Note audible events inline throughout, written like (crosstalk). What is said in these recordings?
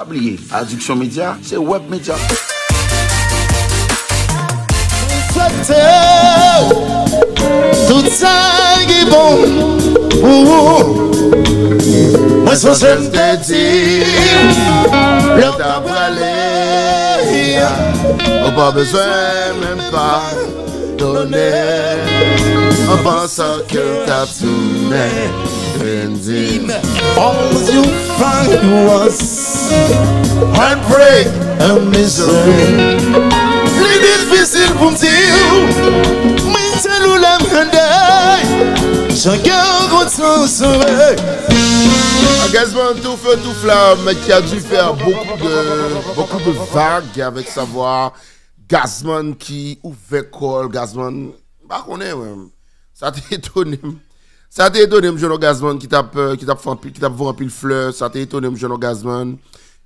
Oubliez, Addiction Média, c'est Web Média. Tout ça qui est bon. Moi je te dis. Le temps aller On pas besoin même pas donner. En pensant que t'as tout dit All you find was Heartbreak and misery. Li difficile pour me dire Mais c'est nous l'aime Chacun ressent son rêve Gazman tout feu tout flamme qui a dû faire beaucoup de beaucoup de vagues avec savoir Gazman qui ouvert col Gazman bah on est ça t'a (laughs) étonné ça t'a étonné jeune Gazman qui tape qui tape qui tape un pile fleur. Ça t'a étonné jeune Gazman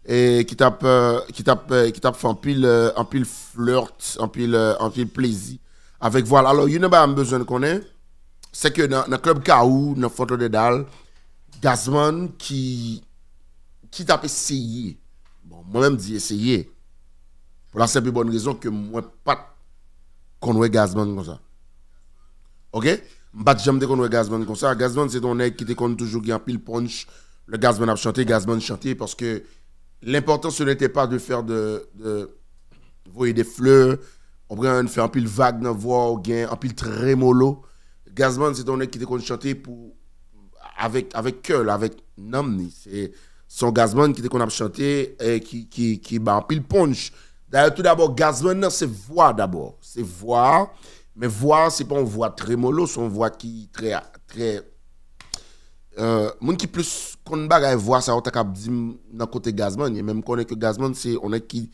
et qui tape qui tape qui tape en pile en pile flirt en pile en pile plaisir. Avec voilà alors a pas besoin de connaître c'est que dans le club Kaou, dans Photo de Dal, Gazman qui, qui t'a essayé, bon, moi-même dit essayer, pour la simple bonne raison que moi, pas qu'on Gazman comme ça. Ok? Pas jamais qu'on Gazman comme ça. Gazman, c'est ton nègre qui te qui en pile punch. Le Gazman a chanté, Gazman chanté parce que l'important ce n'était pas de faire de, de des fleurs, on prend faire un pile vague dans voix, un pile très mollo. Gazman, c'est ton qui était chanté pour avec avec cœur, avec namni. C'est son Gazman qui qu'on a chanté et qui qui qui pile punch. D'ailleurs tout d'abord Gazman c'est voix d'abord, c'est voix mais voix c'est pas une voix très mollo, c'est une voix qui très très euh monde qui plus qu'on bagaille voix ça on t'a dit dans côté Gazman, et même connaît que Gazman c'est on est qui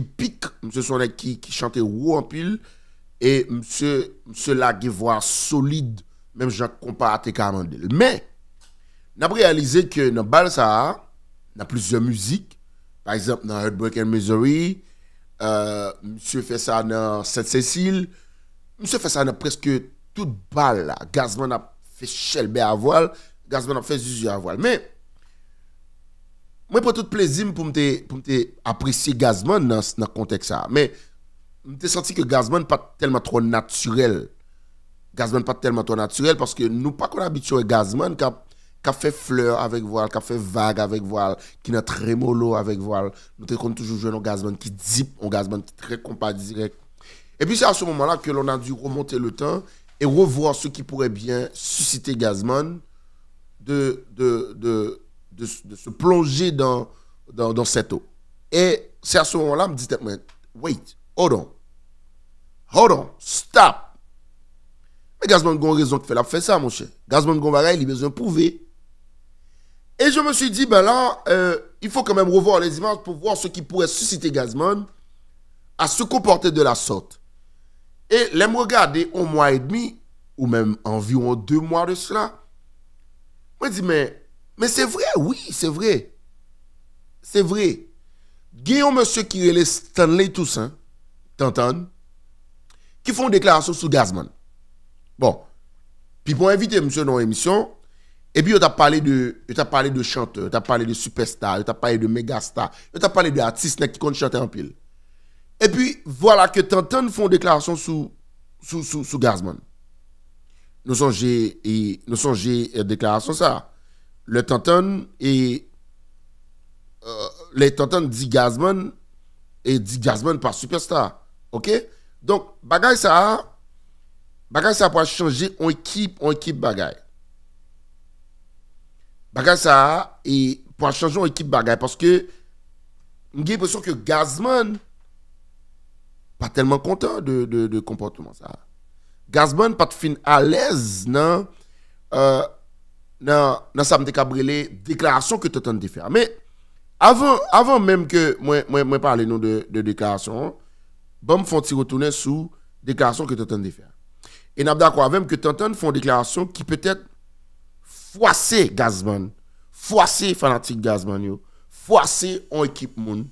pique, monsieur son qui qui chantait haut en pile et monsieur, monsieur là qui voit solide, même je compare à tes Mais, on a réalisé que dans Bal ça, a plusieurs musiques. Par exemple, dans Heartbreak and Misery, euh, monsieur fait ça dans Sainte-Cécile, monsieur fait ça dans presque toute balle là. Gazman a fait Shelby à voile, Gazman a fait Zuzu à voile. Mais, moi, pour tout plaisir pour me apprécier Gazman dans ce contexte là. Mais, j'ai senti que Gazman pas tellement trop naturel. Gazman pas tellement trop naturel parce que nous pas qu'on habitué à Gazman qui a, fait fleur avec voile, qui a fait vague avec voile, qui a très mollo avec voile. Nous avons toujours joué un Gazman qui dip, un Gazman qui très compas direct. Et puis c'est à ce moment-là que l'on a dû remonter le temps et revoir ce qui pourrait bien susciter Gazman de, de, de, de, se plonger dans, dans, cette eau. Et c'est à ce moment-là, je me dis, wait, Hold on. Hold on. Stop. Mais Gazman Gon raison de faire ça, mon cher. Gazman Gon il a besoin de prouver. Et je me suis dit, ben là, euh, il faut quand même revoir les images pour voir ce qui pourrait susciter Gazman à se comporter de la sorte. Et les regarder un mois et demi, ou même environ deux mois de cela, je me dis, mais, mais c'est vrai, oui, c'est vrai. C'est vrai. Guillaume, monsieur qui est Stanley Toussaint, t'entends, qui font déclaration sur Gazman. Bon. Puis pour inviter monsieur dans l'émission, et puis, on t'a parlé de, on parlé de chanteurs, on t'a parlé de superstars, on t'a parlé de mégastar, on t'a parlé d'artistes qui comptent chanter en pile. Et puis, voilà que Tantan font déclaration sous, sous, sous, sous Gazman. Nous songez, et, nous déclaration ça. Le Tantan et, euh, les dit Gazman et dit Gazman par superstar. OK? Donc bagay ça bagay ça pour changer en équipe en équipe bagay. Bagay ça et pour changer en équipe bagay parce que j'ai l'impression que Gazman pas tellement content de, de, comportement ça. Gazman pas de fin à l'aise non euh, dans dans ça déclaration que tu de faire. Mais avant avant même que moi moi moi de, de déclaration bon font retourner sous déclaration que tu de faire. Et nous d'accord avec que tu entends font déclaration qui peut-être froisser Gazman, froisser fanatique Gazman yo, en équipe moun.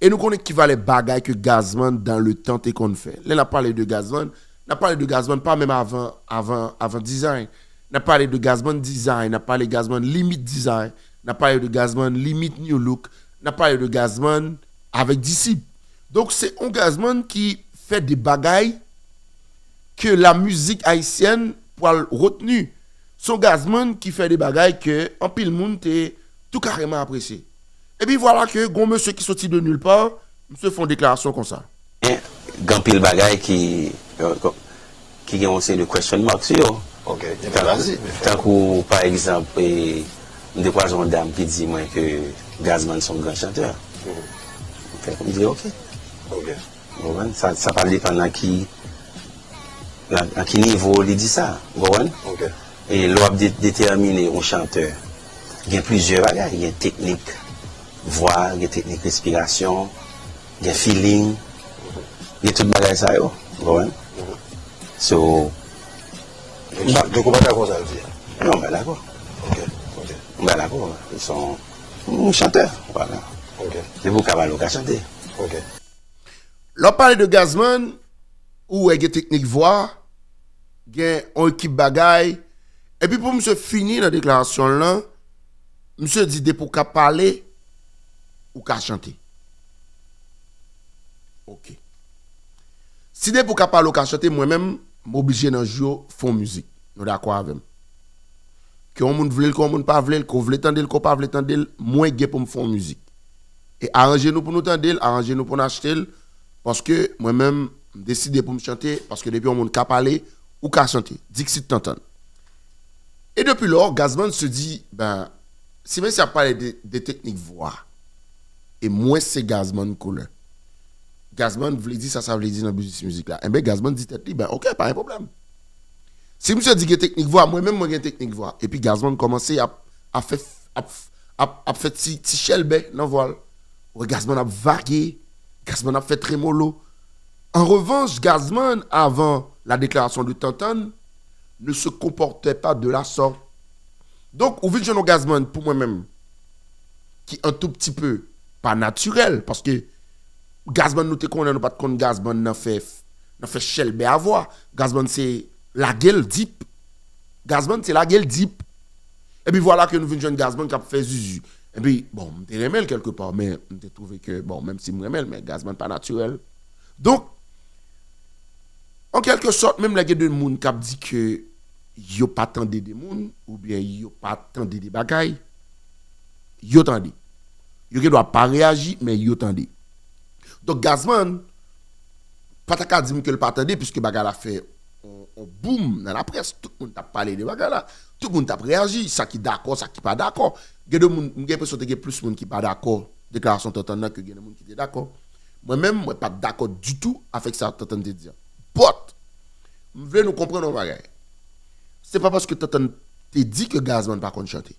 Et nous connaissons qui va les bagailles que Gazman dans le temps qu'on fait. Là, on a parlé de Gazman, on a parlé de Gazman pas même avant, avant, avant design. On a parlé de Gazman design, on a parlé de Gazman limit design, on a parlé de Gazman limit new look, n'a parlé de Gazman avec disciple. Donc c'est un Gazman qui fait des bagailles que la musique haïtienne pour retenu. Son Gazman qui fait des bagailles que en pile monde tout carrément apprécié. Et puis voilà que gon monsieur qui sortit de nulle part, monsieur font déclaration comme ça. Gampil bagay qui euh, qui gagne aussi de question mark sur. OK, Tant que par exemple de quoi une dame qui dit moi que Gazman son grand chanteur. Fait comme dit OK. OK. Bon, ça, ça parle pendant qui à qui niveau il dit ça. Bon, et l'on a déterminé un chanteur. Il y a plusieurs bagages, il y a technique. vwa, gen teknik respirasyon, gen feeling, gen tout bagay sa yo. Gwen? So... Dè kou mwen akon sa lvi ya? Non, mwen akon. Ok, ok. Mwen akon. Son mwen chanteur. Voilà. Ok. Dè pou kabalou ka chante. Ok. Lò pale de Gazman, ou e gen teknik vwa, gen on ekip bagay, epi pou mwen se fini nan deklarasyon lan, mwen se di dè pou ka pale, ou qu'à chanter. Ok. Si de pour qu'à parler ou qu'à chanter, moi-même, m'obligé dans jouer fond musique. Nous d'accord avec moi. Que on moun vle, qu'on moun pas vle, qu'on vle tendre, qu'on pas vle tendre, moi gay pour me faire musique. Et arrangez-nous pour nous tendre, arrangez-nous pour nous acheter. Parce que moi-même, je décide pour me chanter, parce que depuis on monde qu'à parler ou qu'à chanter. Dixit t'entend. Et depuis lors, Gazman se dit, ben, si même si a parlé de, de techniques voix, et moi c'est Gazman couleur. Gazman voulait dire ça, ça voulait dire dans la musique là. Et bien Gazman dit tête ben ok, pas un problème. Si monsieur dit que technique voix, moi-même moi j'ai technique voix. Et puis Gazman commençait à, à faire petit petit chelbe dans voile. Gazman a vagué, Gazman a fait trémolo. En revanche, Gazman, avant la déclaration de Tantan, ne se comportait pas de la sorte. Donc, au vu de Gazman, pour moi-même, qui un tout petit peu pas naturel, parce que Gazman, nous te connaissons, nous pas de Gazman, n'a fait, n'a fait chelbe à voix. Gazman, c'est la gueule deep. Gazman, c'est la gueule deep. Et puis voilà que nous venons jeune Gazman qui a fait zuzu. Et puis, bon, je remel quelque part, mais je trouvé que, bon, même si je remel, mais Gazman pas naturel. Donc, en quelque sorte, même la gueule de moun qui dit que yo pas tendé des moun, ou bien yo pas tendé des bagailles, yo tendé. Ne doit pas réagir, mais yo tendé. Donc, Gazman, pas ka dire que le pas puisque bagay a fait on, on boom dans la presse, tout le monde a parlé de bagay là, tout le monde a réagi, ça qui d'accord, ça qui pas d'accord. Il y a gens, a plus de monde qui pas d'accord, déclaration que il y a des gens qui étaient d'accord. Moi-même, moi pas d'accord du tout avec ça t'entends te dire. But, je veux nous comprendre bagay. C'est pas parce que t'entends te dit que Gazman pas contre chanter.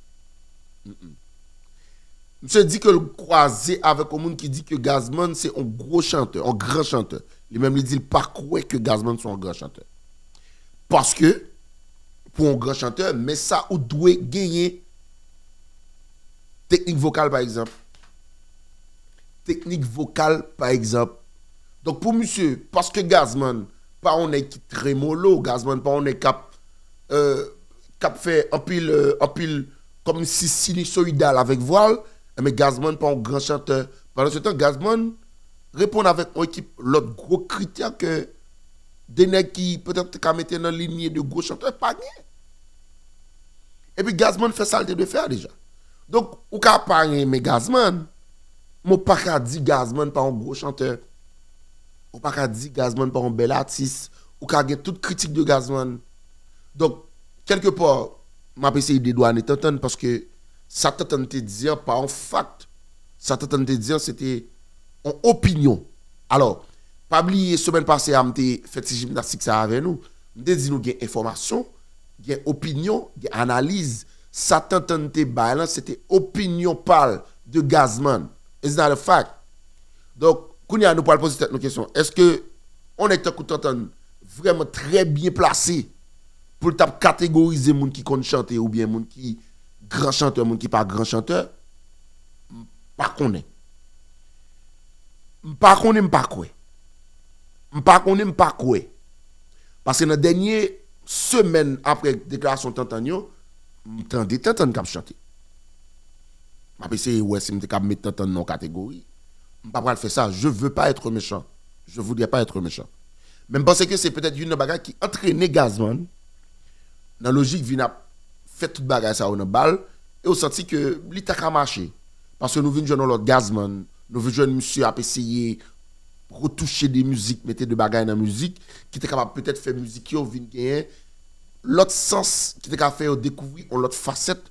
Monsieur dit que le croisé avec un monde qui dit que Gazman c'est un gros chanteur, un grand chanteur. Il même lui dit pas croire que Gazman soit un grand chanteur. Parce que pour un grand chanteur, mais ça ou doit gagner technique vocale par exemple. Technique vocale par exemple. Donc pour monsieur, parce que Gazman, pas on est qui trémolo, Gazman pas on est cap euh, cap fait un pile euh, pile comme si sinusoïdal avec voile, mais Gazman pas un grand chanteur. Pendant ce temps Gazman répond avec une équipe l'autre gros critère que des qui peut-être qu'à dans la lignée de gros chanteurs pas gagné. Et puis Gazman fait ça de faire déjà. Donc ou ka pas mais Gazman, moi pas qu'à dire Gazman pas un gros chanteur. Ou pas qu'à dire Gazman pas un bel artiste, ou qu'à gagner toute critique de Gazman. Donc quelque part m'a essayé de douaner t'entendre parce que ça t'entend te dire pas en fact, ça t'entend te dire c'était en opinion. Alors, pas oublier semaine passée m'te fait si gymnastique ça avec nous. M'te dit nous gain information, gain opinion, gain analyse. Ça t'entend te balance c'était opinion parle de Gazman. It's not a fact. Donc, Kounia nous parle poser cette question. Est-ce que on est vraiment très bien placé pour catégoriser moun qui compte chanter ou bien moun qui grand chanteur, moun qui pas grand chanteur? Pas connaît. Pas connaît, pas quoi. Pas connaît, pas quoi. Parce que dans la dernière semaine après déclaration Tantanyo, m'tendez Tantan cap chanter. m'a essayé ouais si me capable mettre dans non catégorie. Pas pas faire ça, je veux pas être méchant. Je voudrais pas être méchant. Même penser que c'est peut-être une bagarre qui entraîne Gazman dans la logique vient fait toute bagarre ça dans balle et on senti que l'état a marché parce que nous venons jouer l'autre Gazman, nous venons jouer monsieur a essayé retoucher des musiques, mettre de dans la musique qui était capable peut-être faire musique qui vient gagner. L'autre sens qui était capable faire découvrir l'autre facette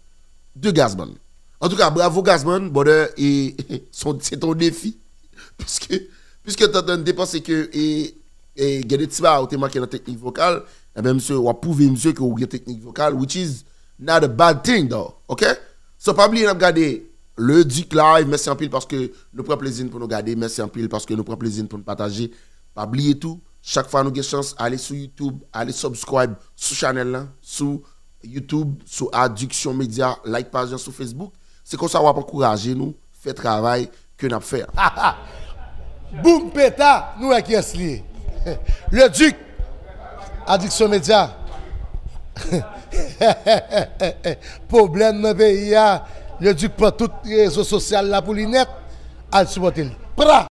de Gazman. En tout cas, bravo Gazman, bonheur et (laughs) c'est ton défi. Puisque puisque tu as dépensé que et et ou te technique vocale et bien monsieur ou prouver monsieur que vous avez technique vocale which is not a bad thing though OK? So pas oublier de regarder le Duc live. Merci en pile parce que nous prenons plaisir pour nous regarder merci en pile parce que nous prenons plaisir pour nous partager. Pas oublier tout. Chaque fois nous avons chance aller sur YouTube aller subscribe sur channel là sur YouTube sur Adduction Média. Like page sur Facebook. C'est comme ça on va encourager nous faire travail que nous faire Boum péta, nous est lié. (laughs) Le duc, addiction média. (laughs) (laughs) Problème dans le pays, le duc prend toutes les réseaux sociaux là pour l'inet, à supporter. Pra!